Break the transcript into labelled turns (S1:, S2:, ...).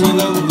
S1: Sou